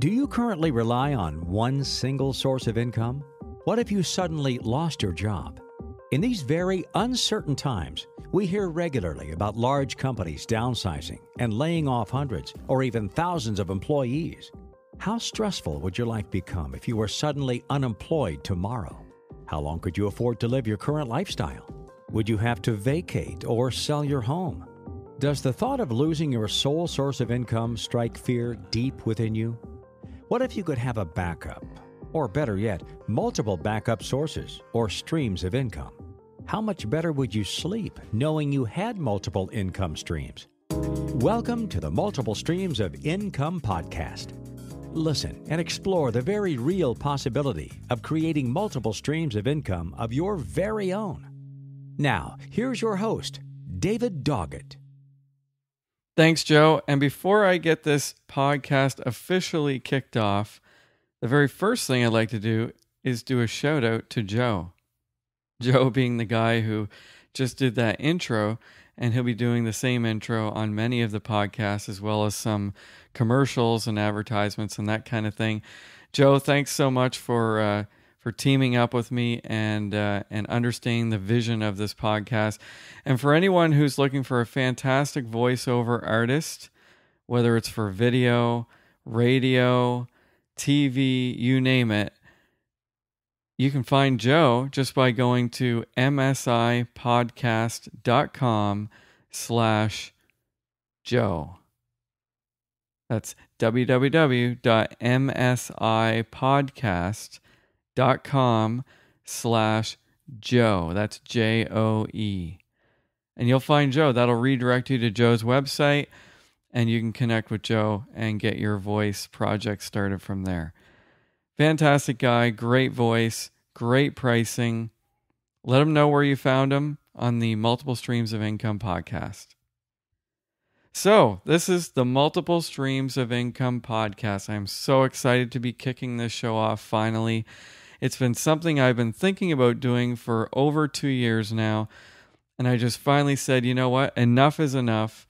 Do you currently rely on one single source of income? What if you suddenly lost your job? In these very uncertain times, we hear regularly about large companies downsizing and laying off hundreds or even thousands of employees. How stressful would your life become if you were suddenly unemployed tomorrow? How long could you afford to live your current lifestyle? Would you have to vacate or sell your home? Does the thought of losing your sole source of income strike fear deep within you? What if you could have a backup? Or better yet, multiple backup sources or streams of income? How much better would you sleep knowing you had multiple income streams? Welcome to the Multiple Streams of Income podcast. Listen and explore the very real possibility of creating multiple streams of income of your very own. Now, here's your host, David Doggett. Thanks, Joe. And before I get this podcast officially kicked off, the very first thing I'd like to do is do a shout out to Joe. Joe being the guy who just did that intro, and he'll be doing the same intro on many of the podcasts, as well as some commercials and advertisements and that kind of thing. Joe, thanks so much for uh, for teaming up with me and uh, and understanding the vision of this podcast. And for anyone who's looking for a fantastic voiceover artist, whether it's for video, radio, TV, you name it, you can find Joe just by going to msipodcast.com slash Joe. That's www.msipodcast.com dot com slash Joe. That's J O E. And you'll find Joe. That'll redirect you to Joe's website and you can connect with Joe and get your voice project started from there. Fantastic guy, great voice, great pricing. Let him know where you found him on the Multiple Streams of Income podcast. So, this is the Multiple Streams of Income podcast. I'm so excited to be kicking this show off finally. It's been something I've been thinking about doing for over two years now. And I just finally said, you know what? Enough is enough.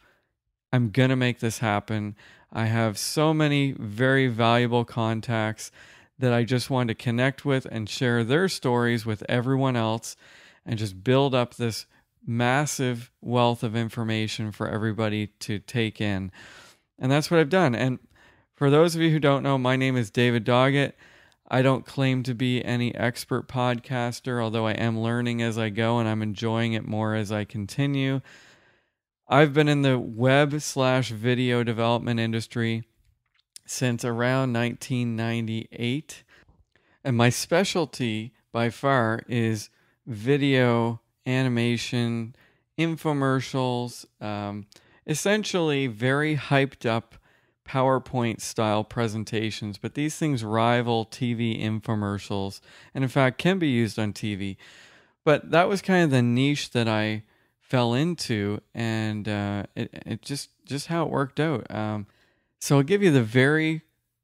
I'm going to make this happen. I have so many very valuable contacts that I just want to connect with and share their stories with everyone else and just build up this massive wealth of information for everybody to take in. And that's what I've done. And for those of you who don't know, my name is David Doggett. I don't claim to be any expert podcaster, although I am learning as I go and I'm enjoying it more as I continue. I've been in the web slash video development industry since around 1998. And my specialty by far is video animation, infomercials, um, essentially very hyped up PowerPoint style presentations, but these things rival TV infomercials and, in fact, can be used on TV. But that was kind of the niche that I fell into, and uh, it, it just just how it worked out. Um, so I'll give you the very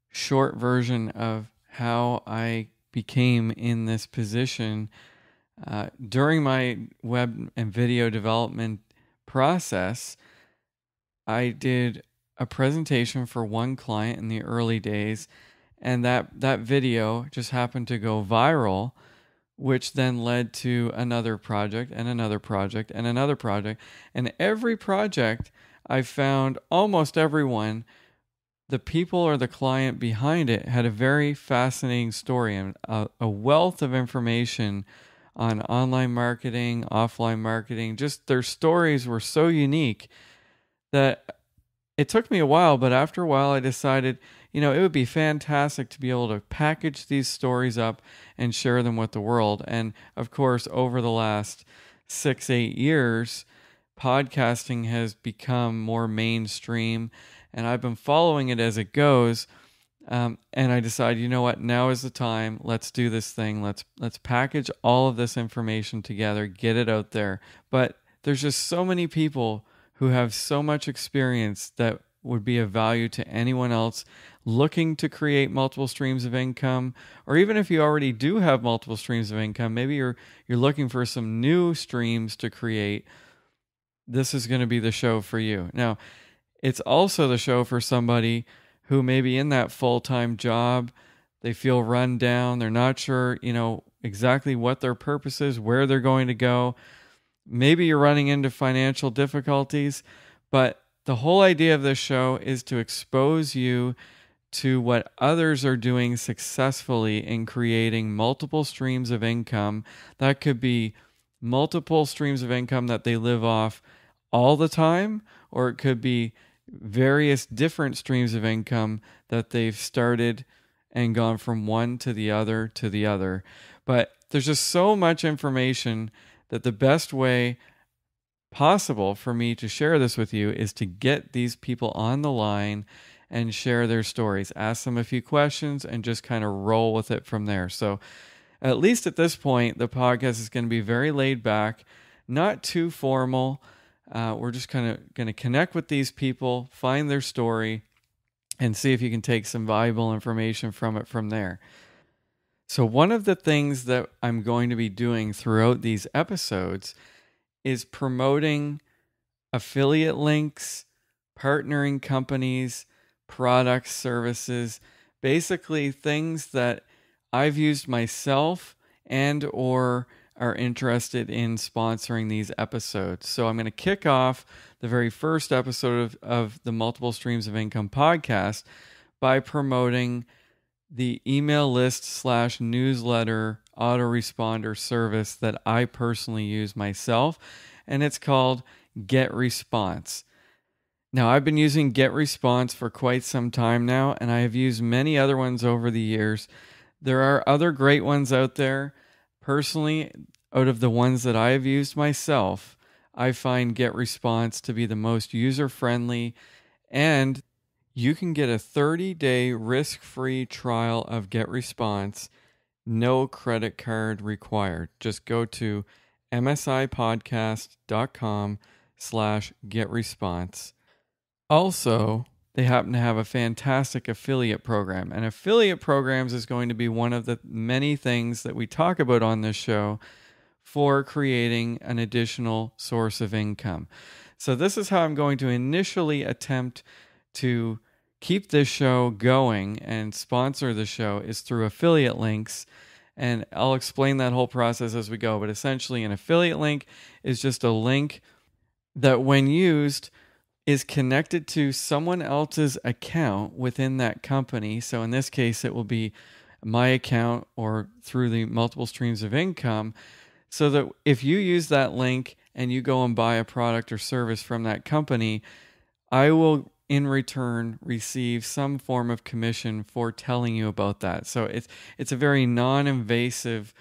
short version of how I became in this position uh, during my web and video development process. I did a presentation for one client in the early days and that that video just happened to go viral which then led to another project and another project and another project. And every project i found almost everyone the people or the client behind it had a very fascinating story and a, a wealth of information on online marketing offline marketing. Just their stories were so unique that it took me a while, but after a while, I decided, you know, it would be fantastic to be able to package these stories up and share them with the world. And of course, over the last six, eight years, podcasting has become more mainstream, and I've been following it as it goes. Um, and I decided, you know what, now is the time. Let's do this thing. Let's let's package all of this information together, get it out there. But there's just so many people who have so much experience that would be of value to anyone else looking to create multiple streams of income or even if you already do have multiple streams of income maybe you're you're looking for some new streams to create this is going to be the show for you now it's also the show for somebody who may be in that full time job. They feel run down. They're not sure, you know, exactly what their purpose is, where they're going to go. Maybe you're running into financial difficulties, but the whole idea of this show is to expose you to what others are doing successfully in creating multiple streams of income. That could be multiple streams of income that they live off all the time, or it could be various different streams of income that they've started and gone from one to the other to the other. But there's just so much information that the best way possible for me to share this with you is to get these people on the line and share their stories. Ask them a few questions and just kind of roll with it from there. So, at least at this point, the podcast is going to be very laid back, not too formal. Uh, we're just kind of going to connect with these people, find their story, and see if you can take some valuable information from it from there. So, one of the things that I'm going to be doing throughout these episodes is promoting affiliate links, partnering companies, products, services, basically things that I've used myself and or are interested in sponsoring these episodes. So I'm going to kick off the very first episode of, of the Multiple Streams of Income podcast by promoting the email list slash newsletter autoresponder service that I personally use myself, and it's called Get Response. Now, I've been using Get Response for quite some time now, and I have used many other ones over the years. There are other great ones out there. Personally, out of the ones that I have used myself, I find Get Response to be the most user friendly, and you can get a 30 day risk free trial of Get Response, no credit card required. Just go to msipodcast.com slash get response also, they happen to have a fantastic affiliate program. And affiliate programs is going to be one of the many things that we talk about on this show for creating an additional source of income. So, this is how I'm going to initially attempt to keep this show going and sponsor the show is through affiliate links. And I'll explain that whole process as we go. But essentially, an affiliate link is just a link that, when used, is connected to someone else's account within that company. So in this case, it will be my account or through the multiple streams of income. So that if you use that link and you go and buy a product or service from that company, I will in return receive some form of commission for telling you about that. So it's it's a very non-invasive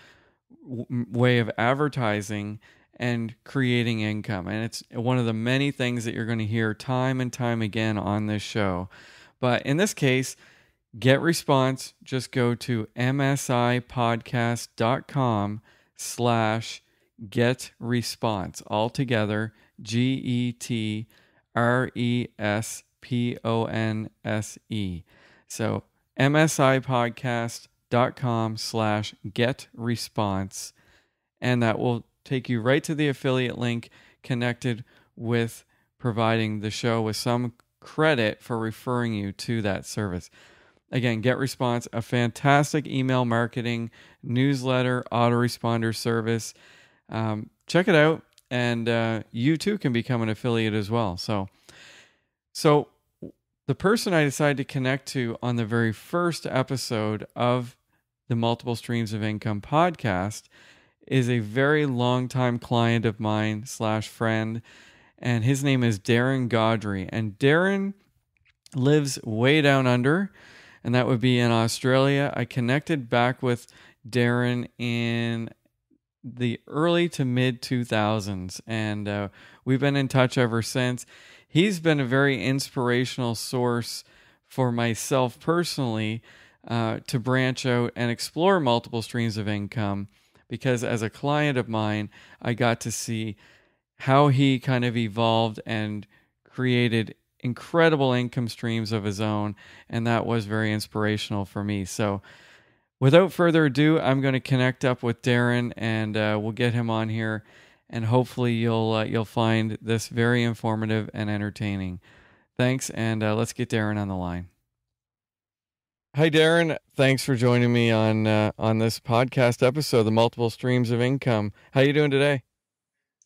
way of advertising and creating income. And it's one of the many things that you're going to hear time and time again on this show. But in this case, get response. Just go to msipodcast.com slash get response all together G E T R E S P O N S E. So msipodcast.com slash get response. And that will take you right to the affiliate link connected with providing the show with some credit for referring you to that service. Again, Get Response, a fantastic email marketing newsletter autoresponder service. Um, check it out, and uh, you too can become an affiliate as well. So, so the person I decided to connect to on the very first episode of the Multiple Streams of Income podcast is a very long time client of mine slash friend, and his name is Darren Gaudry. And Darren lives way down under, and that would be in Australia. I connected back with Darren in the early to mid 2000s, and uh, we've been in touch ever since. He's been a very inspirational source for myself personally uh, to branch out and explore multiple streams of income because as a client of mine, I got to see how he kind of evolved and created incredible income streams of his own. And that was very inspirational for me. So, without further ado, I'm going to connect up with Darren and uh, we'll get him on here. And hopefully, you'll uh, you'll find this very informative and entertaining. Thanks, and uh, let's get Darren on the line. Hi, Darren. Thanks for joining me on uh, on this podcast episode, the multiple streams of income. How you doing today?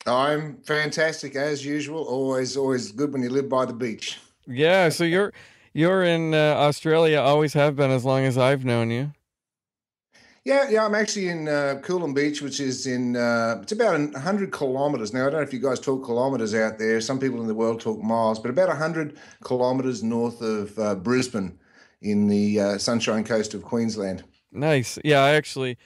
I'm fantastic as usual. Always, always good when you live by the beach. Yeah. So you're you're in uh, Australia. Always have been as long as I've known you. Yeah, yeah. I'm actually in uh, Coolum Beach, which is in uh, it's about hundred kilometres. Now I don't know if you guys talk kilometres out there. Some people in the world talk miles, but about hundred kilometres north of uh, Brisbane in the uh, Sunshine Coast of Queensland. Nice. Yeah, I actually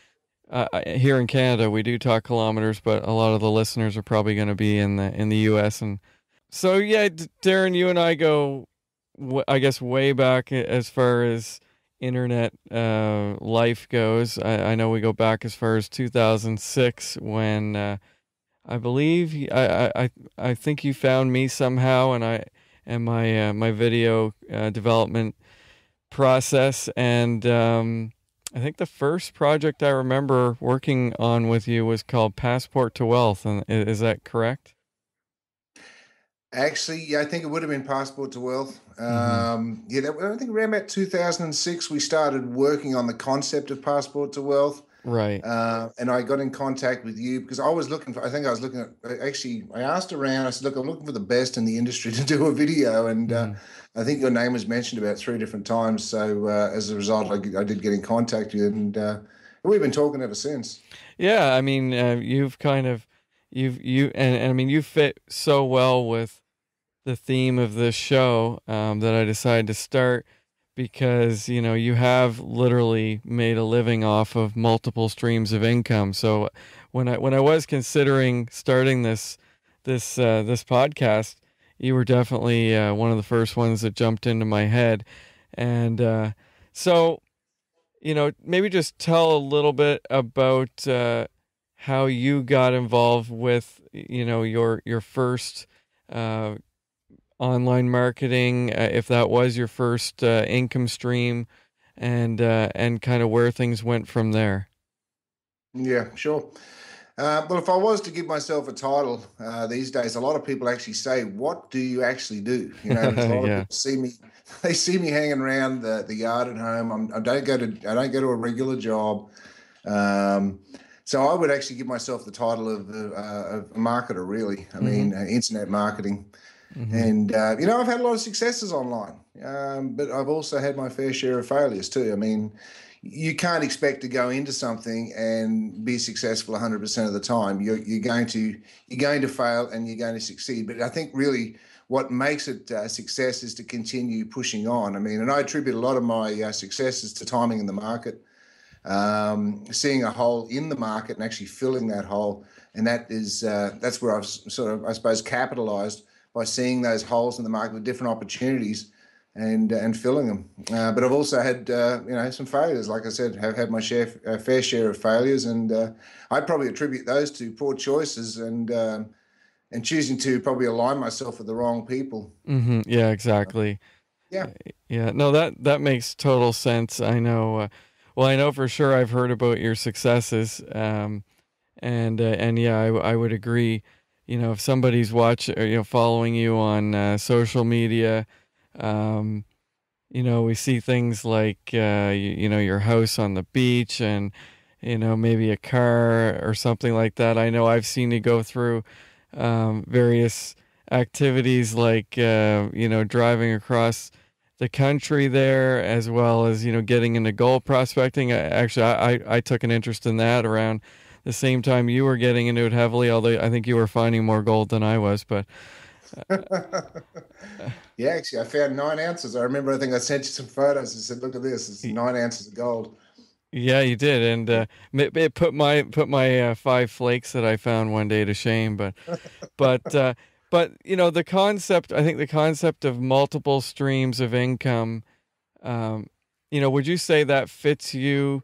uh, here in Canada we do talk kilometers, but a lot of the listeners are probably going to be in the in the U.S. and so yeah, Darren, you and I go, I guess, way back as far as internet uh, life goes. I, I, know we go back as far as 2006 when uh, I believe I, I I think you found me somehow, and I and my uh, my video uh, development process. And um, I think the first project I remember working on with you was called Passport to Wealth. And is that correct? Actually, yeah, I think it would have been Passport to Wealth. Mm-hmm. Um, yeah, that, I think around about 2006, we started working on the concept of Passport to Wealth. Right. Uh, and I got in contact with you because I was looking for, I think I was looking at, actually, I asked around, I said, look, I'm looking for the best in the industry to do a video. And mm. uh, I think your name was mentioned about three different times. So uh, as a result, I, I, did get in contact with you and uh, we've been talking ever since. Yeah. I mean, uh, you've kind of, you've, you, and, and I mean, you fit so well with the theme of this show um, that I decided to start because you know you have literally made a living off of multiple streams of income. So when I when I was considering starting this this uh, this podcast, you were definitely uh, one of the first ones that jumped into my head, and uh, so you know maybe just tell a little bit about uh, how you got involved with you know your your first uh, online marketing, uh, if that was your first uh, income stream, and uh, and kind of where things went from there. Yeah, sure. Uh, well, if I was to give myself a title uh, these days, a lot of people actually say, "What do you actually do?" You know, a lot yeah. of people see me. They see me hanging around the, the yard at home. I'm, I do not go to I don't go to a regular job. Um, so I would actually give myself the title of, uh, of a marketer. Really, I mm-hmm. mean, uh, internet marketing. Mm-hmm. And, uh, you know, I've had a lot of successes online, um, but I've also had my fair share of failures too. I mean, you can't expect to go into something and be successful 100% of the time. You're, you're going to you're going to fail and you're going to succeed. But I think really what makes it uh, success is to continue pushing on. I mean, and I attribute a lot of my uh, successes to timing in the market, um, seeing a hole in the market and actually filling that hole, and that is uh, that's where I've sort of I suppose capitalized by seeing those holes in the market with different opportunities and uh, and filling them. Uh, but I've also had uh, you know some failures. Like I said, have had my share, uh, fair share of failures, and uh, I'd probably attribute those to poor choices and um, and choosing to probably align myself with the wrong people. Mm-hmm. Yeah, exactly. Yeah, yeah. No, that that makes total sense. I know. Uh, well, I know for sure. I've heard about your successes, um, and and yeah, I, I would agree you know, if somebody's watching or, you know, following you on uh, social media, um, you know, we see things like, uh, you, you, know, your house on the beach and, you know, maybe a car or something like that. I know I've seen you go through um, various activities like, uh, you know, driving across the country there as well as, you know, getting into gold prospecting. I, actually, I, I took an interest in that around the same time you were getting into it heavily, although I think you were finding more gold than I was. But yeah, actually, I found nine ounces. I remember. I think I sent you some photos and said, "Look at this. It's nine ounces of gold." Yeah, you did, and uh, it put my put my uh, five flakes that I found one day to shame. But, but, uh, but you know, the concept. I think the concept of multiple streams of income. Um, you know, would you say that fits you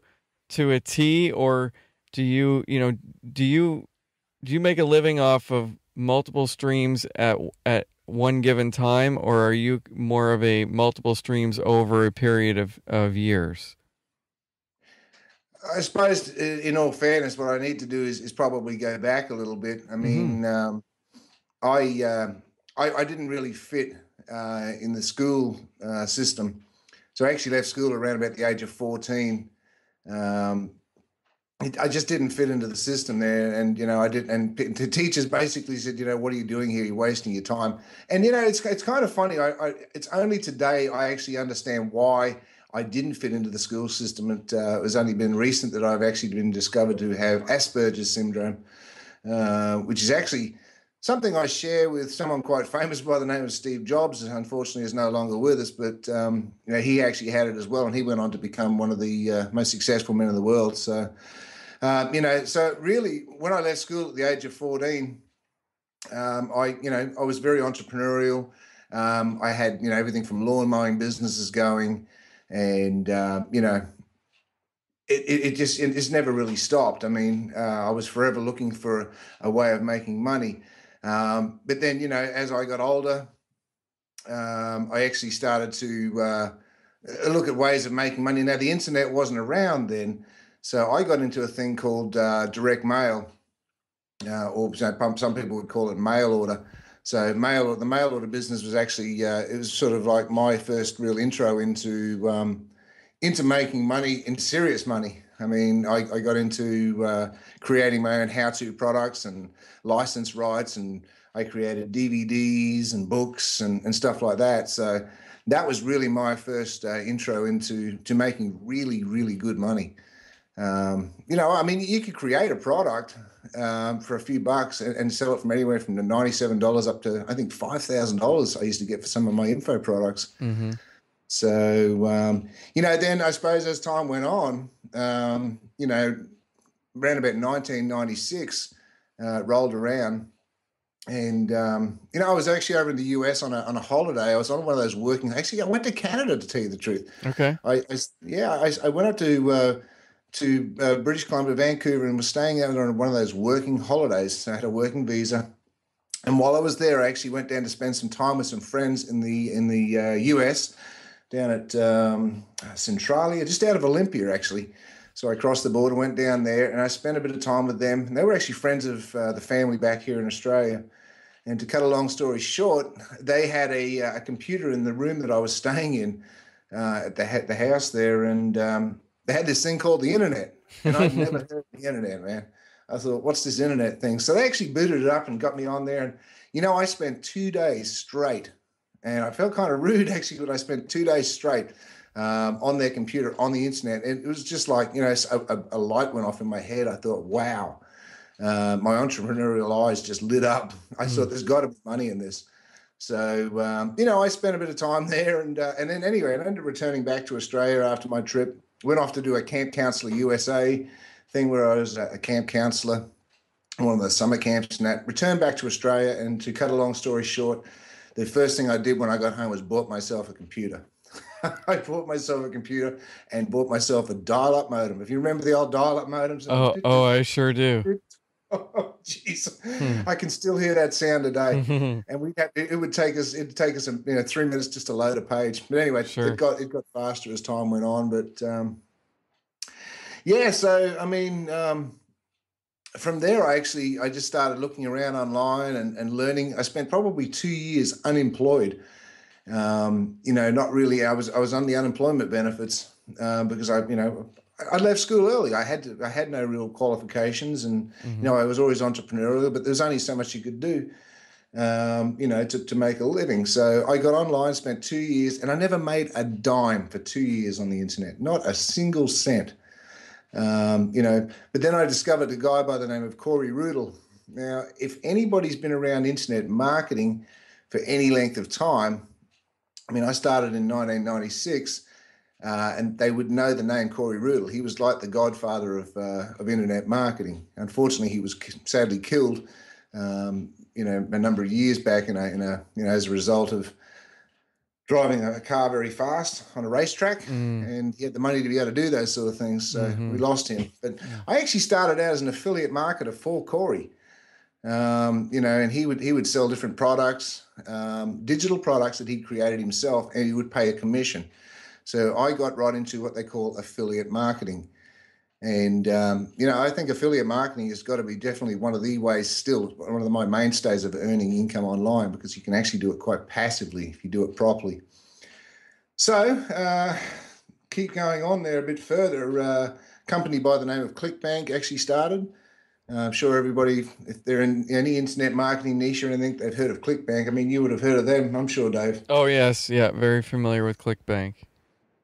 to a T, or do you you know do you do you make a living off of multiple streams at at one given time or are you more of a multiple streams over a period of of years i suppose in all fairness what i need to do is, is probably go back a little bit i mean mm-hmm. um, I, uh, I, I didn't really fit uh, in the school uh, system So I actually left school around about the age of 14. Um, I just didn't fit into the system there, and you know, I didn't. And the teachers basically said, you know, what are you doing here? You're wasting your time. And you know, it's it's kind of funny. I, I it's only today I actually understand why I didn't fit into the school system. It, uh, it was only been recent that I've actually been discovered to have Asperger's syndrome, uh, which is actually something I share with someone quite famous by the name of Steve Jobs. Who unfortunately, is no longer with us, but um, you know, he actually had it as well, and he went on to become one of the uh, most successful men in the world. So. Um, you know, so really, when I left school at the age of 14, um, I, you know, I was very entrepreneurial. Um, I had, you know, everything from lawn mowing businesses going, and uh, you know, it, it, just it just never really stopped. I mean, uh, I was forever looking for a way of making money. Um, but then, you know, as I got older, um, I actually started to uh, look at ways of making money. Now, the internet wasn't around then, so I got into a thing called uh, direct mail, uh, or some people would call it mail order. So mail the mail order business was actually uh, it was sort of like my first real intro into um, into making money, into serious money. I mean, I, I got into uh, creating my own how-to products and license rights, and I created DVDs and books and, and stuff like that. So that was really my first uh, intro into to making really, really good money. Um, you know, I mean, you could create a product um, for a few bucks and, and, sell it from anywhere from the ninety-seven dollars up to I think five thousand dollars. I used to get for some of my info products. Mm-hmm. So um, you know, then I suppose as time went on, um, you know, around about nineteen ninety-six uh, rolled around. And um, you know, I was actually over in the US on a on a holiday. I was on one of those working. Actually, I went to Canada to tell you the truth. Okay. I, I yeah, I, I, went up to uh, to uh, British Columbia, Vancouver, and was staying out on one of those working holidays. So I had a working visa, and while I was there, I actually went down to spend some time with some friends in the in the uh, US, down at um, Centralia, just out of Olympia, actually. So I crossed the border, went down there, and I spent a bit of time with them. And they were actually friends of uh, the family back here in Australia. And to cut a long story short, they had a, uh, a computer in the room that I was staying in uh, at the, the house there, and um, they had this thing called the internet, and I'd never heard of the internet, man. I thought, what's this internet thing? So they actually booted it up and got me on there. And you know, I spent two days straight, and I felt kind of rude actually, but I spent two days straight um, on their computer on the internet. And it was just like you know, a, a light went off in my head. I thought, wow. Uh, my entrepreneurial eyes just lit up. I mm. thought there's got to be money in this. So um, you know, I spent a bit of time there, and uh, and then anyway, I ended up returning back to Australia after my trip went off to do a Camp Counselor USA thing where I was a camp counselor, one of the summer camps, and that. Returned back to Australia, and to cut a long story short, the first thing I did when I got home was bought myself a computer. I bought myself a computer and bought myself a dial-up modem. If you remember the old dial-up modems, oh, oh, I sure do. Oh, jeez, hmm. I can still hear that sound today. and we had, it would take us it'd take us you know three minutes just to load a page. But anyway, sure. it got it got faster as time went on. But um, yeah, so I mean, um, from there, I actually I just started looking around online and, and learning. I spent probably two years unemployed. Um, you know, not really. I was I was on the unemployment benefits uh, because I you know I left school early. I had to, I had no real qualifications, and mm-hmm. you know I was always entrepreneurial. But there's only so much you could do, um, you know, to, to make a living. So I got online, spent two years, and I never made a dime for two years on the internet, not a single cent. Um, you know, but then I discovered a guy by the name of Corey Rudl. Now, if anybody's been around internet marketing for any length of time, I mean, I started in 1996 uh, and they would know the name Corey Rudl. He was like the godfather of uh, of internet marketing. Unfortunately, he was sadly killed, um, you know, a number of years back in a, in a you know as a result of driving a car very fast on a racetrack, mm. and he had the money to be able to do those sort of things. So mm-hmm. we lost him. But I actually started out as an affiliate marketer for Corey. Um, you know, and he would he would sell different products, um, digital products that he created himself, and he would pay a commission. So I got right into what they call affiliate marketing. And, um, you know, I think affiliate marketing has got to be definitely one of the ways, still, one of my mainstays of earning income online because you can actually do it quite passively if you do it properly. So, uh, keep going on there a bit further. Uh, company by the name of ClickBank actually started. Uh, I'm sure everybody, if they're in any internet marketing niche or anything, they've heard of ClickBank. I mean, you would have heard of them, I'm sure, Dave. Oh yes, yeah, very familiar with ClickBank.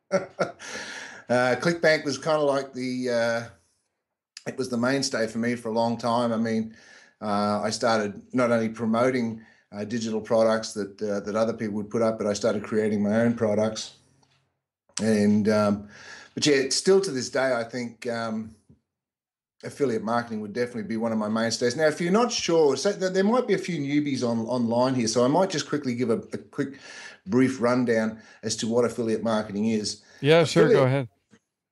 uh, ClickBank was kind of like the, uh, it was the mainstay for me for a long time. I mean, uh, I started not only promoting uh, digital products that uh, that other people would put up, but I started creating my own products. And um, but yeah, still to this day, I think um, affiliate marketing would definitely be one of my mainstays. Now, if you're not sure, so there might be a few newbies on online here, so I might just quickly give a, a quick, brief rundown as to what affiliate marketing is. Yeah, sure. Affiliate, go ahead.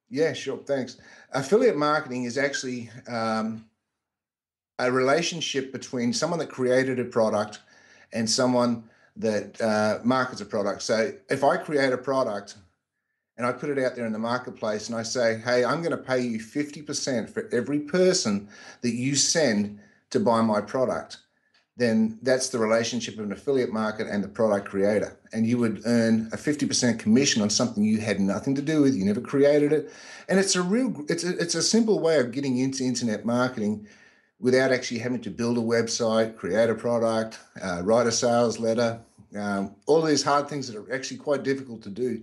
Yeah, sure. Thanks. Affiliate marketing is actually um, a relationship between someone that created a product and someone that uh, markets a product. So if I create a product and I put it out there in the marketplace and I say, hey, I'm going to pay you 50% for every person that you send to buy my product, then that's the relationship of an affiliate market and the product creator. And you would earn a 50% commission on something you had nothing to do with, you never created it. And it's a real, it's a, it's a simple way of getting into internet marketing without actually having to build a website, create a product, uh, write a sales letter, um, all these hard things that are actually quite difficult to do.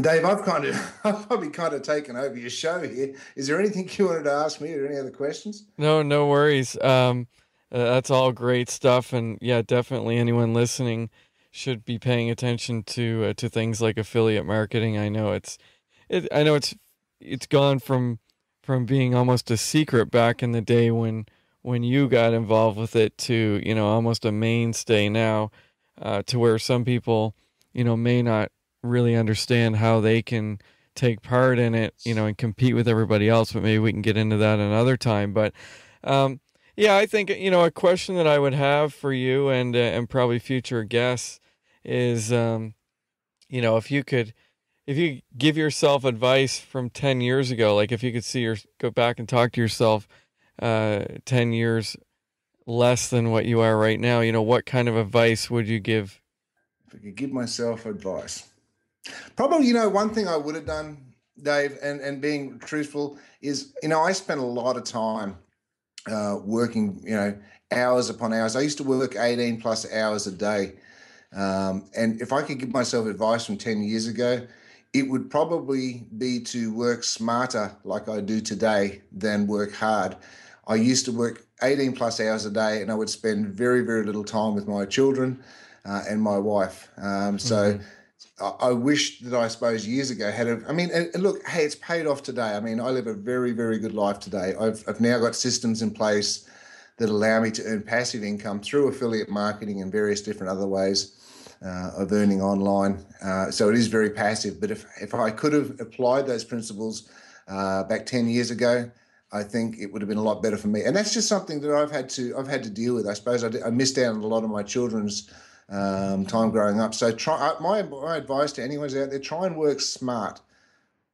Dave, I've kind of, I've probably kind of taken over your show here. Is there anything you wanted to ask me, or any other questions? No, no worries. Um, uh, that's all great stuff, and yeah, definitely anyone listening should be paying attention to uh, to things like affiliate marketing. I know it's, it, I know it's, it's gone from from being almost a secret back in the day when when you got involved with it to you know almost a mainstay now, uh, to where some people you know may not really understand how they can take part in it, you know, and compete with everybody else. But maybe we can get into that another time. But um, yeah, I think you know a question that I would have for you and uh, and probably future guests is, um, you know, if you could, if you give yourself advice from ten years ago, like if you could see your go back and talk to yourself uh, ten years less than what you are right now, you know, what kind of advice would you give? If I could give myself advice, Probably, you know, one thing I would have done, Dave, and, and being truthful is, you know, I spent a lot of time uh, working, you know, hours upon hours. I used to work 18 plus hours a day. Um, and if I could give myself advice from 10 years ago, it would probably be to work smarter like I do today than work hard. I used to work 18 plus hours a day and I would spend very, very little time with my children uh, and my wife. Um, so, mm-hmm I wish that I suppose years ago had a. I mean, look, hey, it's paid off today. I mean, I live a very, very good life today. I've, I've now got systems in place that allow me to earn passive income through affiliate marketing and various different other ways uh, of earning online. Uh, so it is very passive. But if if I could have applied those principles uh, back ten years ago, I think it would have been a lot better for me. And that's just something that I've had to I've had to deal with. I suppose I, did, I missed out on a lot of my children's um, time growing up. So try uh, my my advice to anyone who's out there: try and work smart.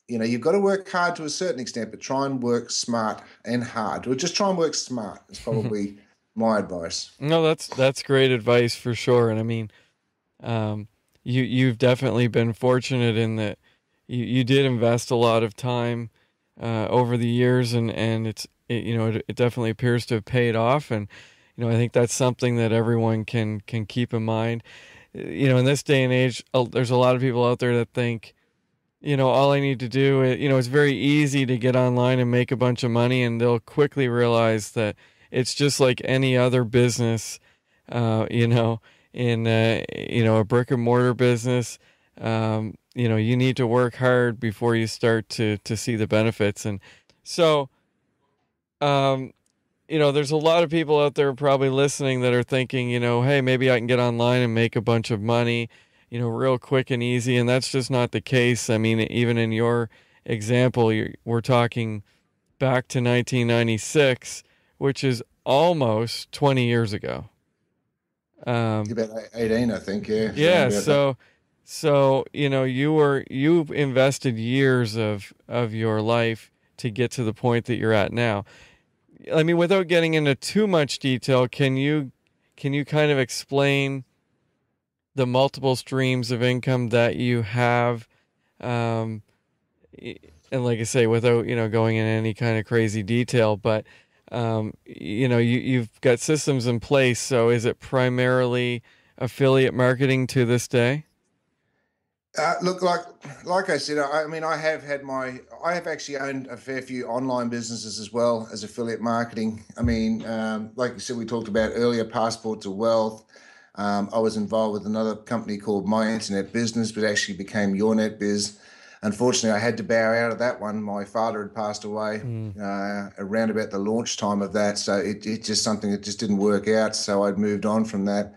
You know, you've got to work hard to a certain extent, but try and work smart and hard. Or just try and work smart. It's probably my advice. No, that's that's great advice for sure. And I mean, um, you you've definitely been fortunate in that you, you did invest a lot of time uh, over the years, and and it's it, you know it, it definitely appears to have paid off and you know, I think that's something that everyone can can keep in mind. You know, in this day and age, there's a lot of people out there that think, you know, all I need to do, is, you know, it's very easy to get online and make a bunch of money, and they'll quickly realize that it's just like any other business. Uh, you know, in uh, you know a brick and mortar business, um, you know, you need to work hard before you start to to see the benefits, and so. Um, you know, there's a lot of people out there probably listening that are thinking, you know, hey, maybe I can get online and make a bunch of money, you know, real quick and easy. And that's just not the case. I mean, even in your example, we're talking back to 1996, which is almost 20 years ago. Um, about 18, I think. Yeah. Yeah. So, so you know, you were you've invested years of of your life to get to the point that you're at now. I mean, without getting into too much detail, can you can you kind of explain the multiple streams of income that you have. Um, and like I say, without you know going in any kind of crazy detail, but um, you know you you've got systems in place. So is it primarily affiliate marketing to this day? Uh, look, like like I said, I, I, mean, I have had my, I have actually owned a fair few online businesses as well as affiliate marketing. I mean, um, like you said, we talked about earlier, Passport to Wealth. Um, I was involved with another company called My Internet Business, but actually became Your Net Biz. Unfortunately, I had to bow out of that one. My father had passed away mm. uh, around about the launch time of that, so it, it just something that just didn't work out. So I'd moved on from that.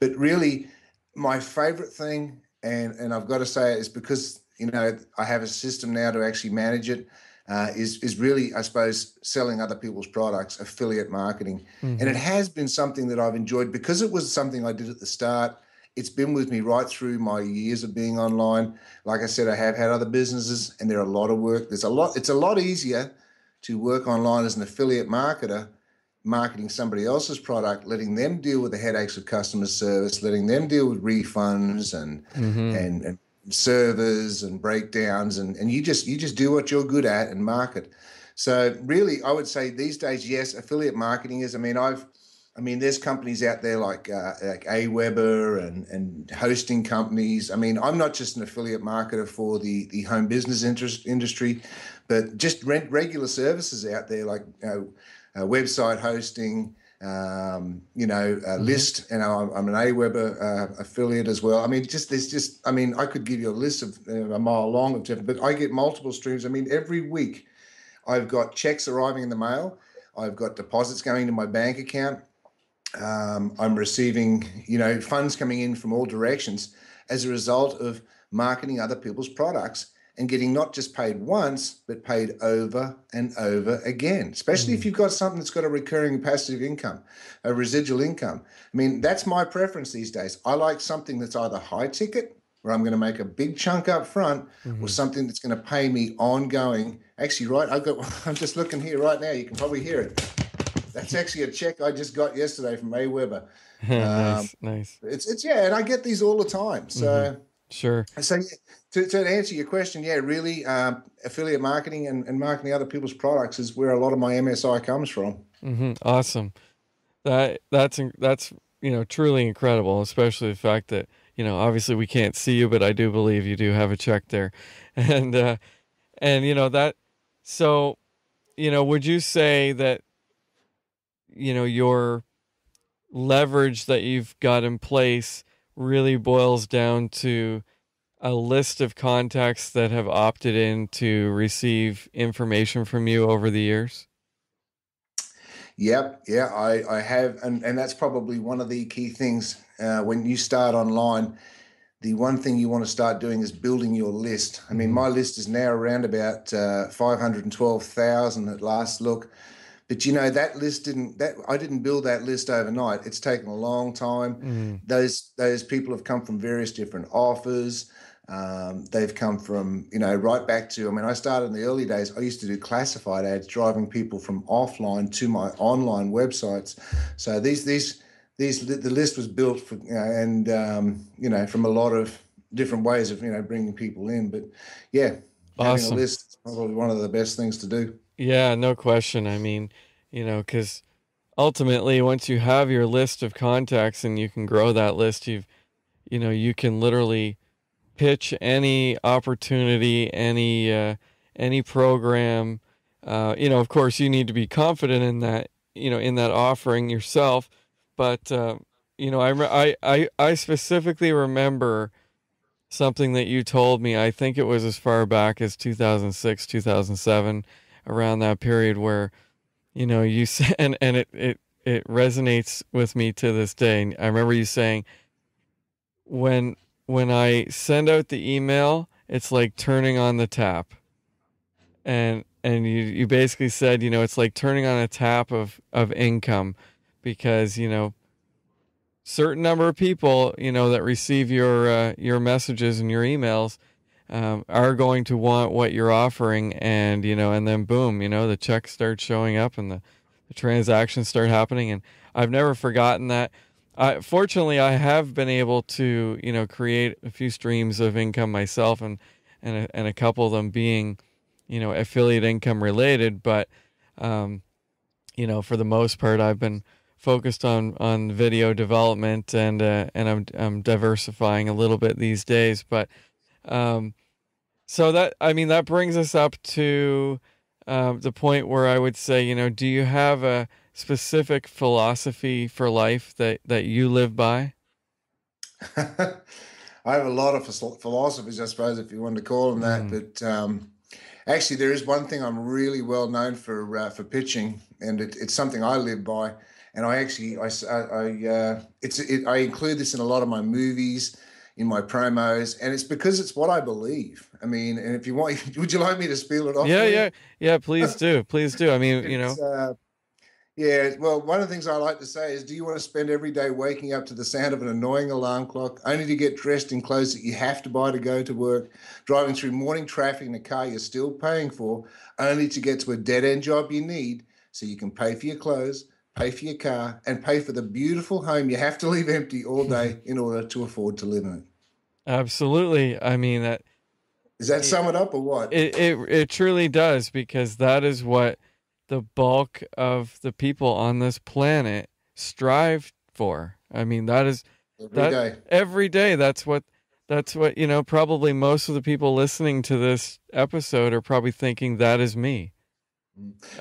But really, my favorite thing and and I've got to say it's because you know I have a system now to actually manage it. Uh, is is really, I suppose, selling other people's products, affiliate marketing, mm-hmm. and it has been something that I've enjoyed because it was something I did at the start. It's been with me right through my years of being online. Like I said, I have had other businesses, and there are a lot of work. There's a lot. It's a lot easier to work online as an affiliate marketer marketing somebody else's product, letting them deal with the headaches of customer service, letting them deal with refunds and mm-hmm. and, and servers and breakdowns and, and you just you just do what you're good at and market. So really I would say these days, yes, affiliate marketing is. I mean, I've I mean, there's companies out there like uh, like AWeber and and hosting companies. I mean, I'm not just an affiliate marketer for the the home business interest industry, but just rent regular services out there like you know, uh, website hosting, um, you know, uh, mm-hmm. list. And I'm, I'm an AWeber uh, affiliate as well. I mean, just there's just, I mean, I could give you a list of uh, a mile long of different, but I get multiple streams. I mean, every week I've got checks arriving in the mail. I've got deposits going to my bank account. Um, I'm receiving, you know, funds coming in from all directions as a result of marketing other people's products and getting not just paid once, but paid over and over again, especially mm. if you've got something that's got a recurring passive income, a residual income. I mean, that's my preference these days. I like something that's either high ticket, where I'm going to make a big chunk up front, mm-hmm. or something that's going to pay me ongoing. Actually, right, I've got, I'm just looking here right now. You can probably hear it. That's actually a check I just got yesterday from AWeber. nice, um, nice. It's, it's, yeah, and I get these all the time. So, mm-hmm. Sure. So to, to answer your question, yeah, really, um, affiliate marketing and, and marketing other people's products is where a lot of my MSI comes from. Mm-hmm. Awesome. That that's that's you know truly incredible, especially the fact that you know obviously we can't see you, but I do believe you do have a check there, and uh, and you know that. So, you know, would you say that you know your leverage that you've got in place? Really boils down to a list of contacts that have opted in to receive information from you over the years? Yep, yeah, I, I have, and, and that's probably one of the key things uh, when you start online. The one thing you want to start doing is building your list. I mean, mm-hmm. my list is now around about uh, 512,000 at last look. But you know that list didn't that I didn't build that list overnight. It's taken a long time. Mm. Those those people have come from various different offers. Um, they've come from you know right back to I mean I started in the early days. I used to do classified ads, driving people from offline to my online websites. So these these these the list was built for you know, and um, you know from a lot of different ways of you know bringing people in. But yeah, awesome. having a list is probably one of the best things to do. Yeah, no question. I mean, you know, because ultimately, once you have your list of contacts and you can grow that list, you've, you know, you can literally pitch any opportunity, any uh, any program. Uh, you know, of course, you need to be confident in that, you know, in that offering yourself. But uh, you know, I, I I I specifically remember something that you told me. I think it was as far back as 2006, 2007 around that period where you know you said and, and it, it it resonates with me to this day. I remember you saying when when i send out the email it's like turning on the tap. And and you you basically said you know it's like turning on a tap of of income because you know certain number of people you know that receive your uh, your messages and your emails um, are going to want what you're offering and you know and then boom you know the checks start showing up and the, the transactions start happening and i've never forgotten that I, fortunately, I have been able to, you know, create a few streams of income myself, and and a, and a couple of them being, you know, affiliate income related. But, um, you know, for the most part, I've been focused on on video development, and uh, and I'm I'm diversifying a little bit these days. But, um, so that I mean, that brings us up to um, the point where I would say, you know, do you have a specific philosophy for life that that you live by? I have a lot of philosophies, I suppose, if you want to call them that. Mm. But um, actually, there is one thing I'm really well known for uh, for pitching, and it, it's something I live by. And I actually, I, I, uh, it's, it, I include this in a lot of my movies, in my promos, and it's because it's what I believe. I mean, and if you want, would you like me to spiel it off? Yeah, yeah, yeah. Please do, please do. I mean, you know. Uh, yeah, well, one of the things I like to say is do you want to spend every day waking up to the sound of an annoying alarm clock, only to get dressed in clothes that you have to buy to go to work, driving through morning traffic in a car you're still paying for, only to get to a dead end job you need so you can pay for your clothes, pay for your car, and pay for the beautiful home you have to leave empty all day in order to afford to live in it? Absolutely. I mean, that. Does that sum it up or what? It, it, it truly does because that is what the bulk of the people on this planet strive for. I mean, that is every that, day. Every day. That's what. That's what you know. Probably most of the people listening to this episode are probably thinking that is me.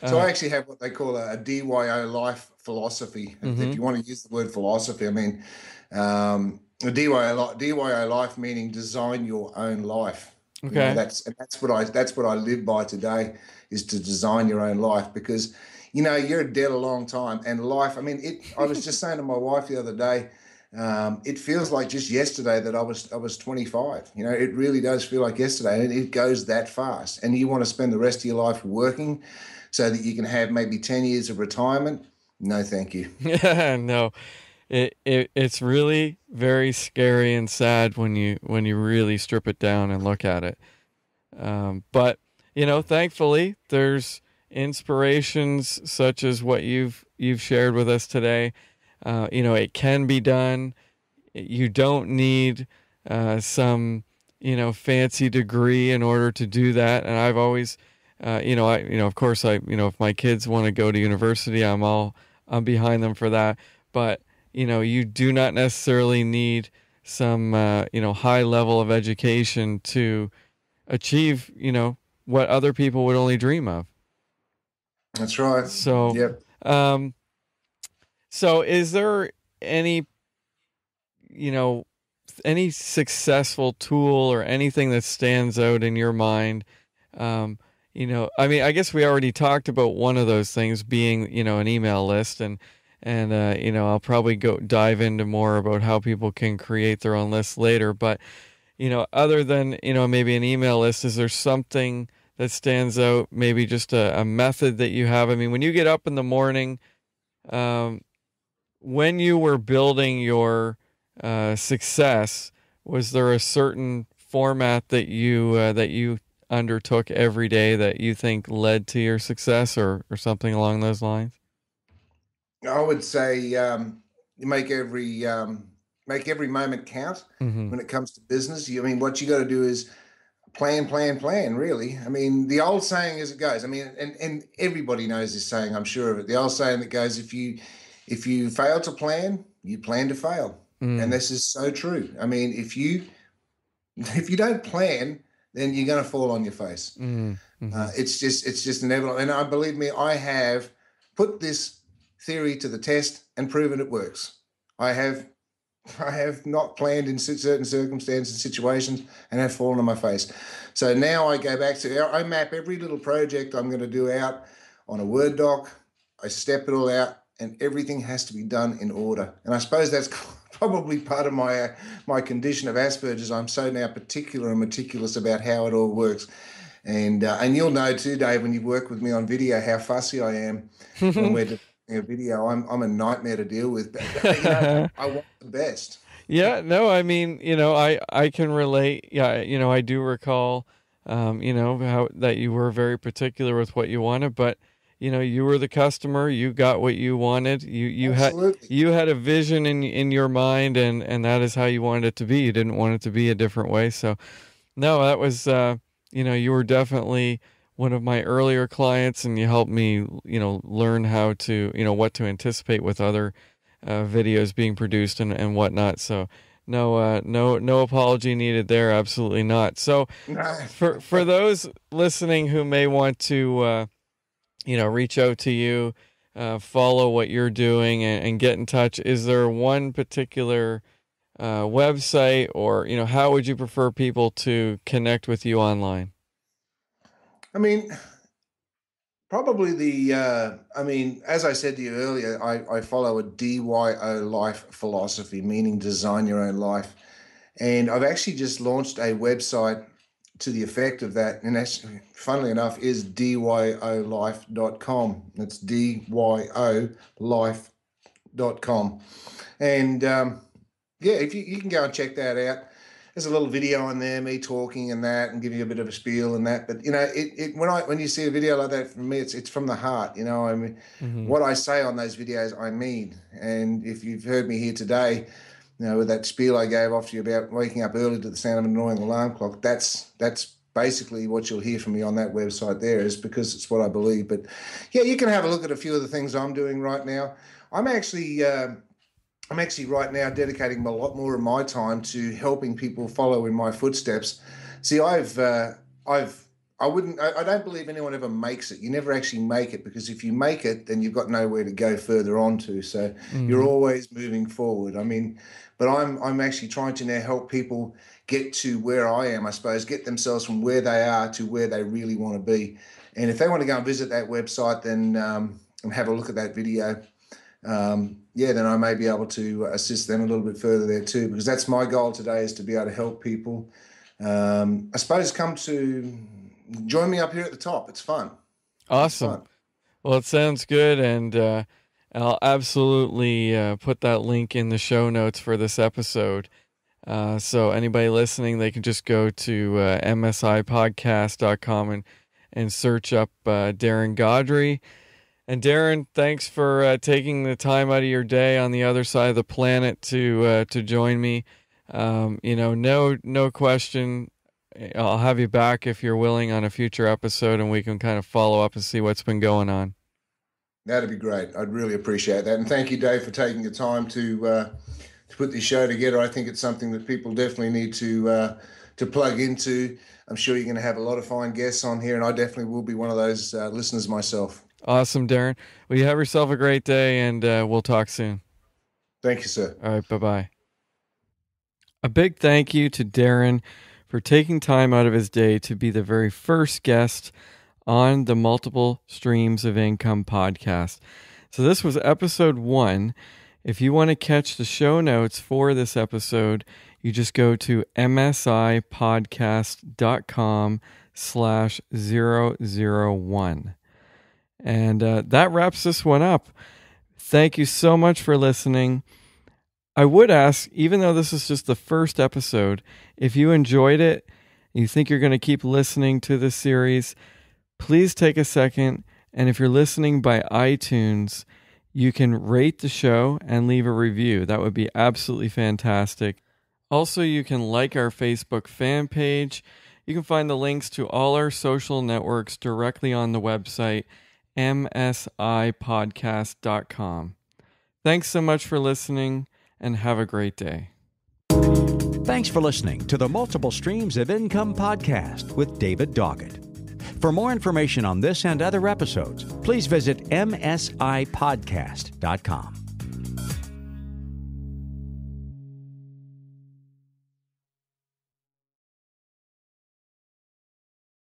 So uh, I actually have what they call a, a DYO life philosophy. Mm-hmm. If you want to use the word philosophy, I mean, um, a DYO, DYO life meaning design your own life. Okay, you know, that's that's what I that's what I live by today is to design your own life because you know you're dead a long time and life i mean it i was just saying to my wife the other day um, it feels like just yesterday that i was i was 25 you know it really does feel like yesterday and it goes that fast. And you want to spend the rest of your life working so that you can have maybe 10 years of retirement? No thank you. No. It, it it's really very scary and sad when you when you really strip it down and look at it. Um, but you know, thankfully, there's inspirations such as what you've you've shared with us today. Uh, you know, it can be done. You don't need uh, some you know fancy degree in order to do that. And I've always, uh, you know, I you know, of course, I you know, if my kids want to go to university, I'm all I'm behind them for that. But you know, you do not necessarily need some uh, you know high level of education to achieve you know what other people would only dream of. That's right. So, yep. Um, so is there any, you know, any successful tool or anything that stands out in your mind? Um, you know, I mean, I guess we already talked about one of those things being, you know, an email list and, and, uh, you know, I'll probably go dive into more about how people can create their own lists later, but, you know, other than, you know, maybe an email list, is there something that stands out? Maybe just a, a method that you have? I mean, when you get up in the morning, um, when you were building your uh, success, was there a certain format that you uh, that you undertook every day that you think led to your success, or or something along those lines? I would say um, you make every um, make every moment count mm-hmm. when it comes to business. You, I mean, what you got to do is plan, plan, plan. Really, I mean, the old saying as it goes. I mean, and and everybody knows this saying. I'm sure of it. The old saying that goes, if you if you fail to plan, you plan to fail, mm. and this is so true. I mean, if you if you don't plan, then you're going to fall on your face. Mm. Mm-hmm. Uh, it's just it's just inevitable. And I believe me, I have put this theory to the test and proven it works. I have I have not planned in certain circumstances and situations and have fallen on my face. So now I go back to, I map every little project I'm going to do out on a Word doc. I step it all out and everything has to be done in order. And I suppose that's probably part of my my condition of Asperger's. I'm so now particular and meticulous about how it all works. And uh, and you'll know too, Dave, when you work with me on video, how fussy I am when we're doing a video, I'm I'm a nightmare to deal with. But, you know, I want the best. Yeah, no, I mean, you know, I I can relate. Yeah, you know, I do recall, um, you know, how that you were very particular with what you wanted, but you know you were the customer you got what you wanted you you Absolutely. had you had a vision in in your mind and and that is how you wanted it to be. You didn't want it to be a different way. So no that was uh you know you were definitely one of my earlier clients and you helped me you know learn how to you know what to anticipate with other uh, videos being produced and and whatnot. So no uh no no apology needed there. Absolutely not. So for for those listening who may want to uh you know, reach out to you, uh, follow what you're doing, and, and, get in touch. Is there one particular uh, website, or you know, how would you prefer people to connect with you online? I mean, probably the. Uh, I mean, as I said to you earlier, I, I follow a DYO life philosophy, meaning design your own life, and I've actually just launched a website to the effect of that, and that's funnily enough is dyolife.com. It's dyolife.com. And um, yeah, if you, you can go and check that out. There's a little video on there, me talking and that, and giving you a bit of a spiel and that. But you know, it, it when I when you see a video like that from me, it's it's from the heart. You know, I mean, mm-hmm. what I say on those videos, I mean. And if you've heard me here today, you know, with that spiel I gave off to you about waking up early to the sound of an annoying alarm clock, that's that's basically what you'll hear from me on that website there is because it's what I believe. But yeah, you can have a look at a few of the things I'm doing right now. I'm actually uh, I'm actually right now dedicating a lot more of my time to helping people follow in my footsteps. See, I've uh, I've I wouldn't. I, I, don't believe anyone ever makes it. You never actually make it because if you make it, then you've got nowhere to go further on to. So mm. you're always moving forward. I mean, but I'm I'm actually trying to now help people get to where I am. I suppose get themselves from where they are to where they really want to be. And if they want to go and visit that website, then um, and have a look at that video. Um, yeah, then I may be able to assist them a little bit further there too, because that's my goal today is to be able to help people. Um, I suppose come to join me up here at the top. It's fun. Awesome. It's fun. Well, it sounds good, and uh, I'll absolutely uh, put that link in the show notes for this episode. Uh, so anybody listening, they can just go to uh, msipodcast.com and and search up uh, Darren Gaudry. And Darren, thanks for uh, taking the time out of your day on the other side of the planet to uh, to join me. Um, you know, no no question, I'll have you back if you're willing on a future episode, and we can kind of follow up and see what's been going on. That'd be great. I'd really appreciate that, and thank you, Dave, for taking the time to uh, to put this show together. I think it's something that people definitely need to uh, to plug into. I'm sure you're going to have a lot of fine guests on here, and I definitely will be one of those uh, listeners myself. Awesome, Darren. Well, you have yourself a great day, and uh, we'll talk soon. Thank you, sir. All right, bye bye. A big thank you to Darren for taking time out of his day to be the very first guest on the Multiple Streams of Income podcast. So, this was episode one. If you want to catch the show notes for this episode, you just go to msipodcast.com slash 001. And uh, that wraps this one up. Thank you so much for listening. I would ask, even though this is just the first episode, if you enjoyed it, you think you're going to keep listening to this series, please take a second. And if you're listening by iTunes, you can rate the show and leave a review. That would be absolutely fantastic. Also, you can like our Facebook fan page. You can find the links to all our social networks directly on the website, msipodcast.com. Thanks so much for listening and have a great day. Thanks for listening to the Multiple Streams of Income podcast with David Doggett. For more information on this and other episodes, please visit msipodcast.com.